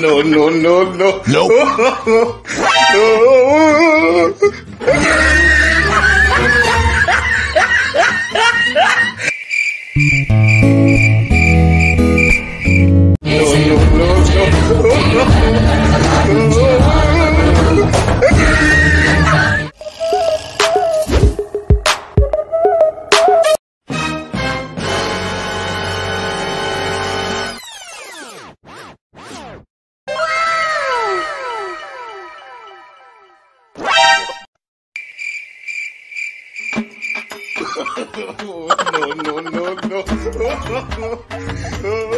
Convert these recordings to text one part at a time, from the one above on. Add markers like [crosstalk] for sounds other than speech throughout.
no, no, no, no. Nope. [laughs] no, no, no, no.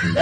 [laughs] no,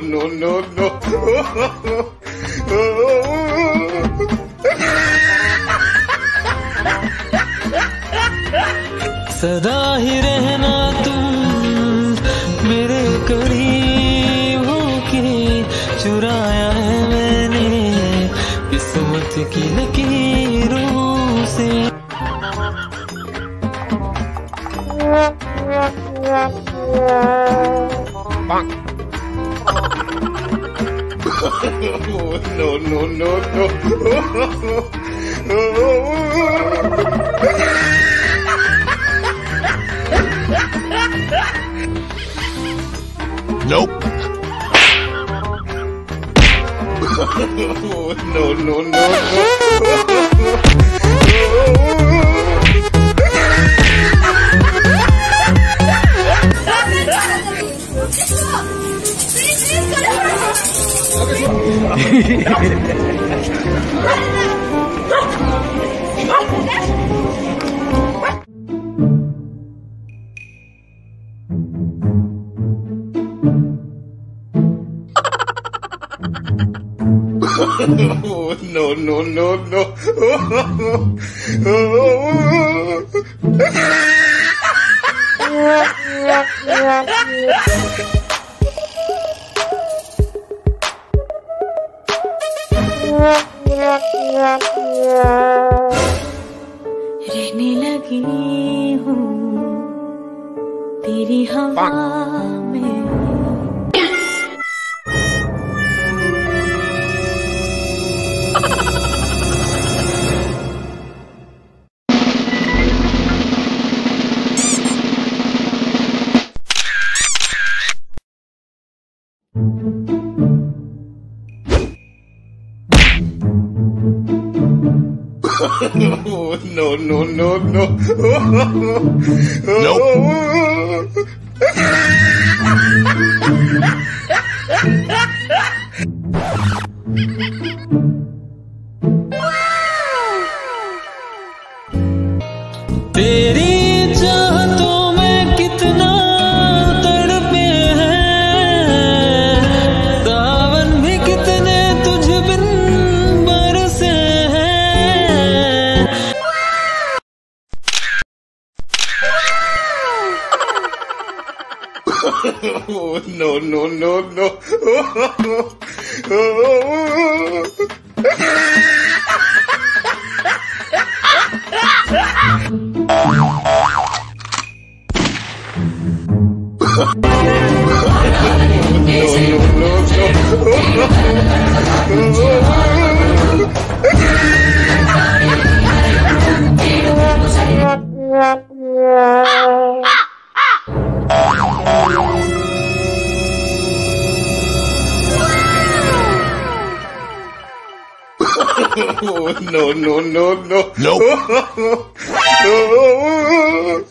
no. no, no, [laughs] सदा ही रहना तुम मेरे करीब हो के चुराया है मैंने किस्मत की लकीरों से [laughs] no, no, no, no. [laughs] Nope. [laughs] Oh, no, no, no, no, [laughs] no, no, no. रहने लगी हूँ तेरी हवा [laughs] no, no, no, no. Nope. Oh, no, no, no, no. [laughs] no, no, no, no. Nope. [laughs] Oh,